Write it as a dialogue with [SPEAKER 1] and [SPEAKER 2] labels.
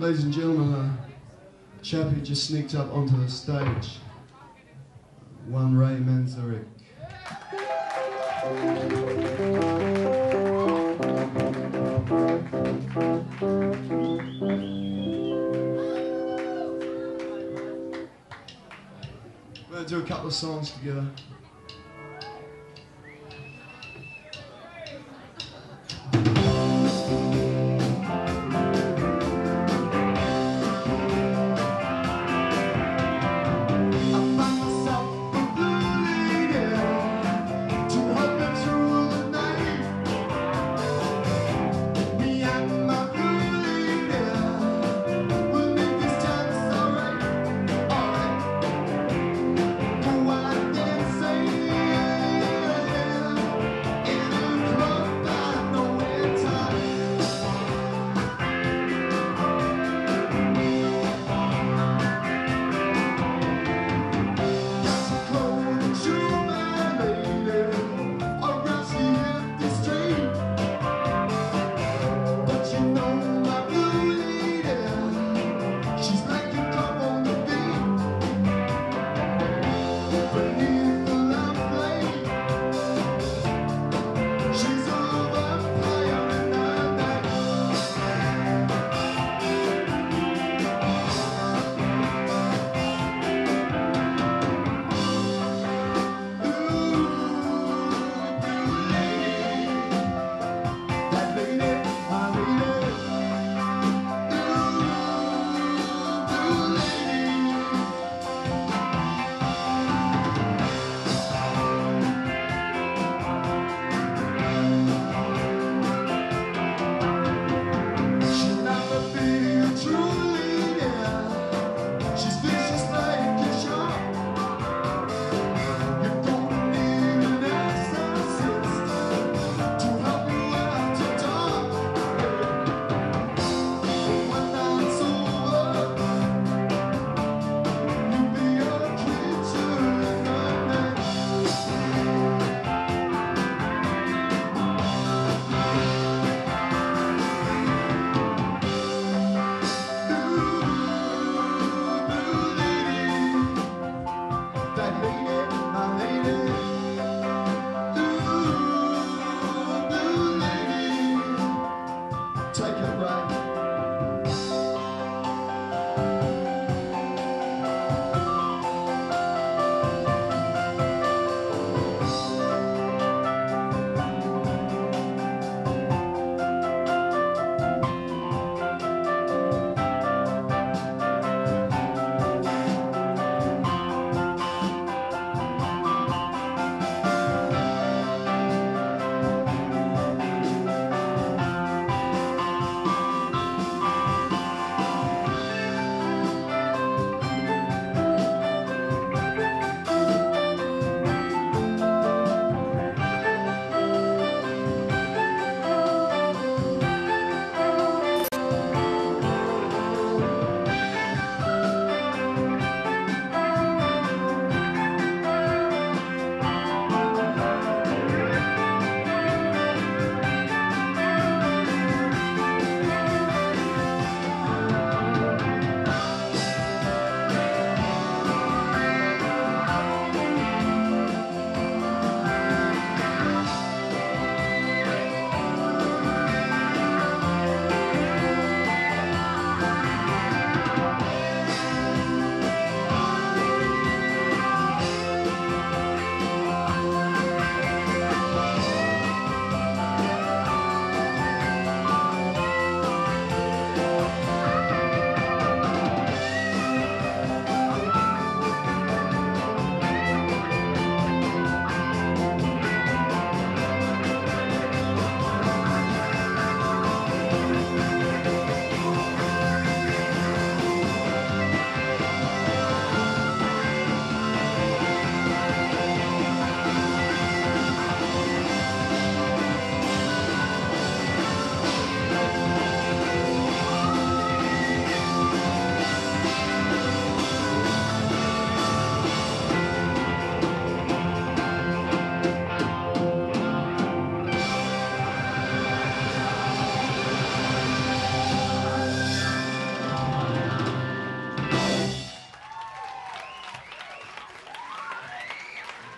[SPEAKER 1] Ladies and gentlemen, a chap who just sneaked up onto the stage, one Ray Manzarek. We're going to do a couple of songs together.